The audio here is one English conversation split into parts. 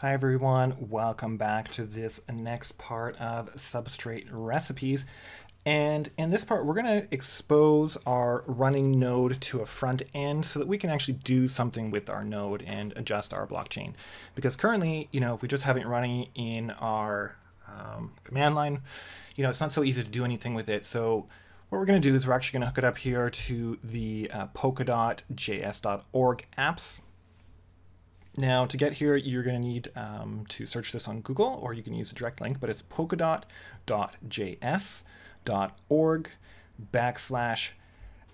Hi everyone, welcome back to this next part of Substrate Recipes. And in this part, we're gonna expose our running node to a front end so that we can actually do something with our node and adjust our blockchain. Because currently, you know, if we just have it running in our um, command line, you know, it's not so easy to do anything with it. So what we're gonna do is we're actually gonna hook it up here to the uh, apps now to get here, you're going to need um, to search this on Google or you can use a direct link, but it's polkadot.js.org backslash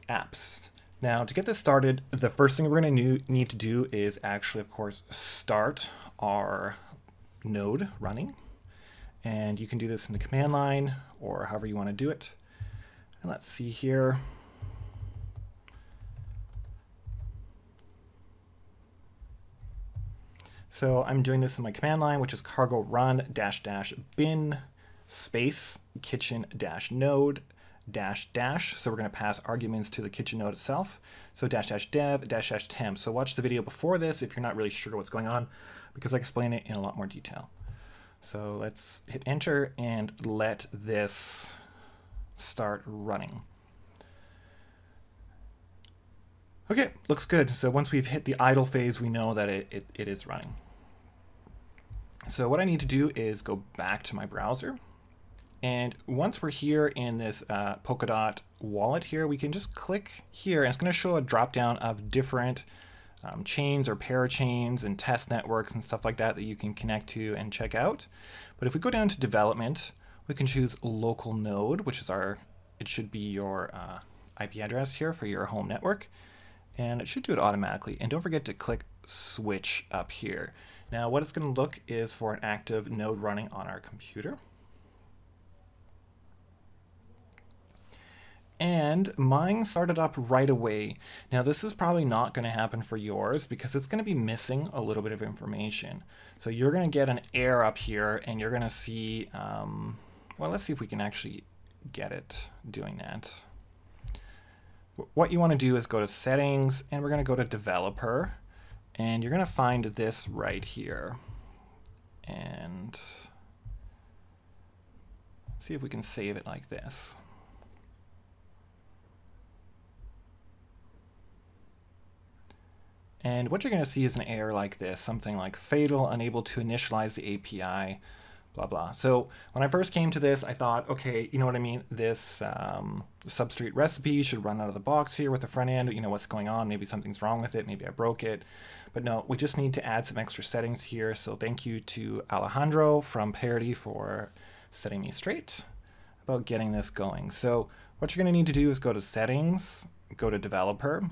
apps. Now to get this started, the first thing we're going to need to do is actually, of course, start our node running. And you can do this in the command line or however you want to do it. And let's see here. So I'm doing this in my command line, which is cargo run dash dash bin space kitchen dash node dash dash. So we're going to pass arguments to the kitchen node itself. So dash dash dev dash dash temp. So watch the video before this if you're not really sure what's going on because I explain it in a lot more detail. So let's hit enter and let this start running. Okay, looks good. So once we've hit the idle phase, we know that it, it, it is running. So what I need to do is go back to my browser. And once we're here in this uh, Polkadot wallet here, we can just click here and it's going to show a dropdown of different um, chains or parachains and test networks and stuff like that that you can connect to and check out. But if we go down to development, we can choose local node, which is our, it should be your uh, IP address here for your home network. And it should do it automatically. And don't forget to click switch up here. Now what it's going to look is for an active node running on our computer. And mine started up right away. Now this is probably not going to happen for yours because it's going to be missing a little bit of information. So you're going to get an error up here and you're going to see, um, well let's see if we can actually get it doing that. What you want to do is go to settings and we're going to go to developer and you're going to find this right here. And see if we can save it like this. And what you're going to see is an error like this, something like fatal, unable to initialize the API, blah, blah. So when I first came to this, I thought, okay, you know what I mean? This um, substrate recipe should run out of the box here with the front end. You know what's going on. Maybe something's wrong with it. Maybe I broke it. But no, we just need to add some extra settings here. So thank you to Alejandro from Parity for setting me straight about getting this going. So what you're going to need to do is go to settings, go to developer,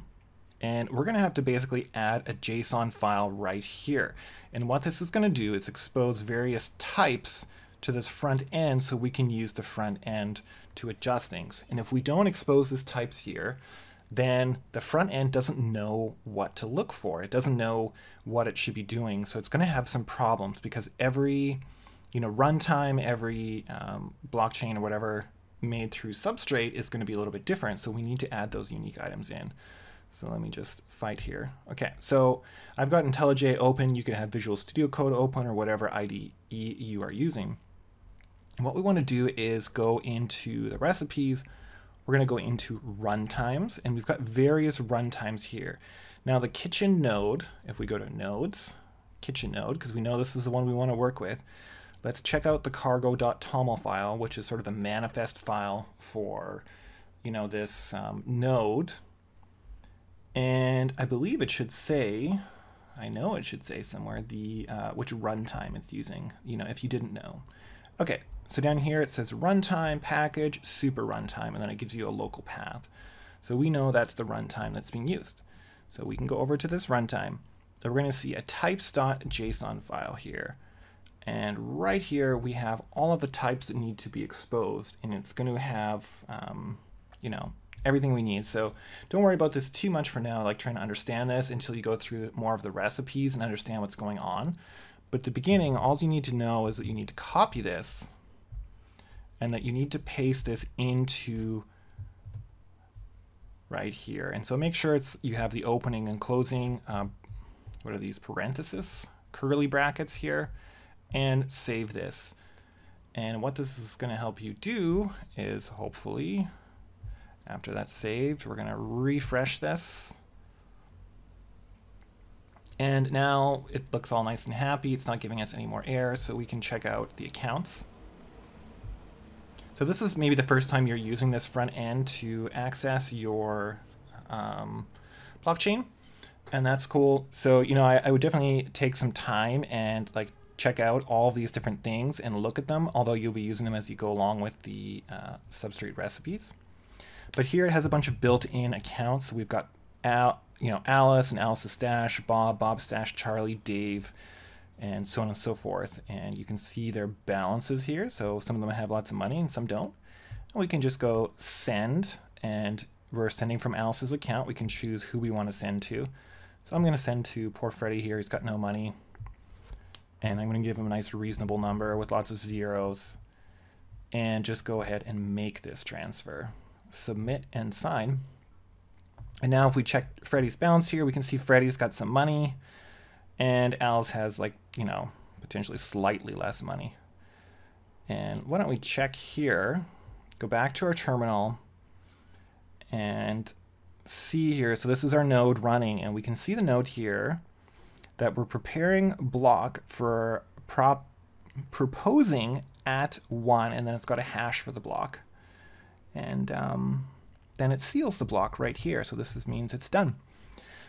and we're going to have to basically add a JSON file right here. And what this is going to do is expose various types to this front end so we can use the front end to adjust things. And if we don't expose these types here, then the front end doesn't know what to look for. It doesn't know what it should be doing. So it's going to have some problems because every you know, runtime, every um, blockchain or whatever made through Substrate is going to be a little bit different. So we need to add those unique items in. So let me just fight here. Okay, so I've got IntelliJ open. You can have Visual Studio Code open or whatever IDE you are using. And what we want to do is go into the recipes. We're going to go into runtimes, and we've got various runtimes here. Now the kitchen node, if we go to nodes, kitchen node, because we know this is the one we want to work with, let's check out the cargo.toml file, which is sort of the manifest file for you know, this um, node and I believe it should say, I know it should say somewhere, the uh, which runtime it's using, you know, if you didn't know. Okay, so down here it says runtime, package, super runtime, and then it gives you a local path. So we know that's the runtime that's being used. So we can go over to this runtime. We're going to see a types.json file here. And right here we have all of the types that need to be exposed, and it's going to have, um, you know, everything we need. So don't worry about this too much for now, like trying to understand this until you go through more of the recipes and understand what's going on. But the beginning, all you need to know is that you need to copy this and that you need to paste this into right here. And so make sure it's you have the opening and closing, um, what are these, parentheses? curly brackets here and save this. And what this is going to help you do is hopefully, after that's saved, we're going to refresh this. And now it looks all nice and happy. It's not giving us any more errors, so we can check out the accounts. So this is maybe the first time you're using this front end to access your um, blockchain, and that's cool. So, you know, I, I would definitely take some time and like check out all these different things and look at them, although you'll be using them as you go along with the uh, substrate recipes. But here it has a bunch of built-in accounts. We've got Al, you know, Alice and Alice's Stash, Bob, Bob's Stash, Charlie, Dave, and so on and so forth. And you can see their balances here. So some of them have lots of money and some don't. And we can just go send, and we're sending from Alice's account. We can choose who we want to send to. So I'm going to send to poor Freddy here. He's got no money. And I'm going to give him a nice reasonable number with lots of zeros. And just go ahead and make this transfer. Submit and sign. And now if we check Freddy's balance here, we can see Freddy's got some money and Alice has like, you know, potentially slightly less money. And why don't we check here, go back to our terminal and see here. So this is our node running and we can see the node here that we're preparing block for prop proposing at one and then it's got a hash for the block. And um, then it seals the block right here. So this is, means it's done.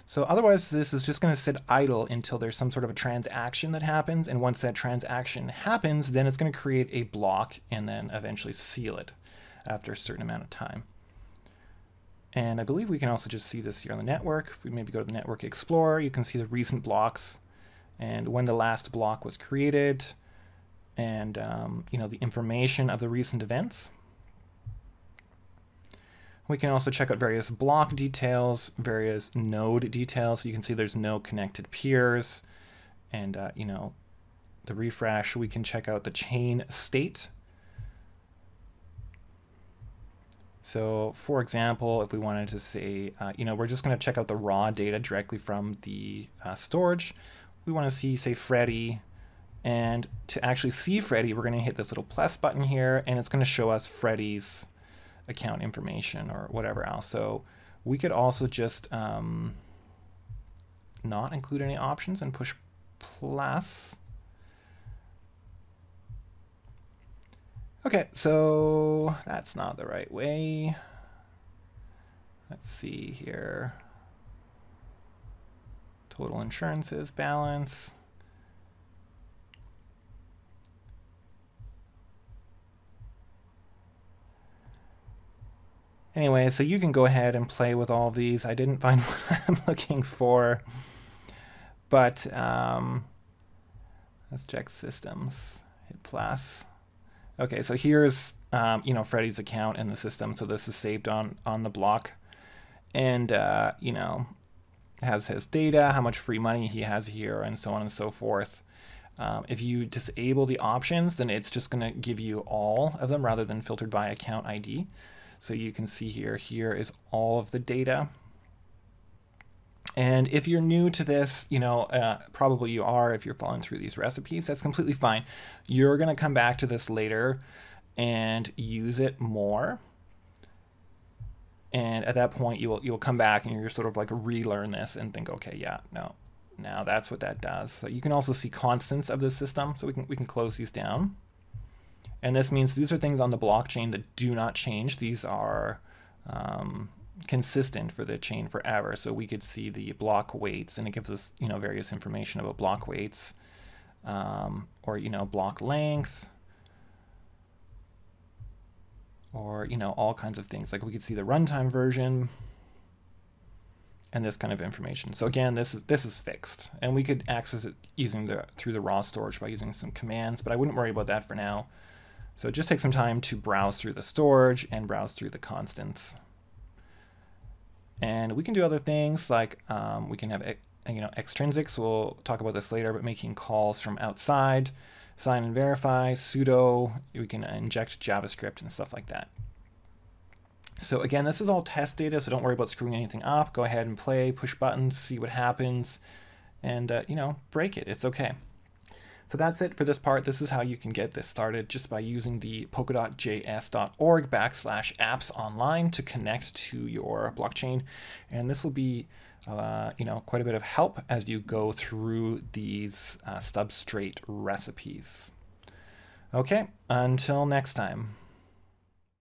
So otherwise, this is just going to sit idle until there's some sort of a transaction that happens. And once that transaction happens, then it's going to create a block and then eventually seal it after a certain amount of time. And I believe we can also just see this here on the network. If we maybe go to the Network Explorer, you can see the recent blocks and when the last block was created and um, you know the information of the recent events. We can also check out various block details, various node details. you can see there's no connected peers. And, uh, you know, the refresh, we can check out the chain state. So for example, if we wanted to say, uh, you know, we're just going to check out the raw data directly from the uh, storage. We want to see, say, Freddy. And to actually see Freddy, we're going to hit this little plus button here, and it's going to show us Freddy's account information or whatever else. So we could also just um, not include any options and push plus. Okay, so that's not the right way. Let's see here. Total insurances balance. Anyway, so you can go ahead and play with all these. I didn't find what I'm looking for, but um, let's check systems. Hit plus. Okay, so here's um, you know Freddy's account in the system. So this is saved on on the block, and uh, you know has his data, how much free money he has here, and so on and so forth. Um, if you disable the options, then it's just going to give you all of them rather than filtered by account ID. So you can see here, here is all of the data. And if you're new to this, you know, uh, probably you are if you're following through these recipes, that's completely fine. You're going to come back to this later and use it more. And at that point, you will you'll come back and you're sort of like relearn this and think, okay, yeah, no, now that's what that does. So you can also see constants of the system. So we can we can close these down. And this means these are things on the blockchain that do not change. These are um, consistent for the chain forever. So we could see the block weights, and it gives us you know various information about block weights, um, or you know block length, or you know all kinds of things. Like we could see the runtime version, and this kind of information. So again, this is this is fixed, and we could access it using the through the raw storage by using some commands. But I wouldn't worry about that for now. So just take some time to browse through the storage and browse through the constants. And we can do other things like um, we can have you know extrinsics. We'll talk about this later, but making calls from outside, sign and verify, sudo. We can inject JavaScript and stuff like that. So again, this is all test data, so don't worry about screwing anything up. Go ahead and play, push buttons, see what happens, and uh, you know break it. It's okay. So that's it for this part. This is how you can get this started just by using the polkadotjs.org backslash apps online to connect to your blockchain. And this will be uh, you know, quite a bit of help as you go through these uh, substrate recipes. Okay, until next time.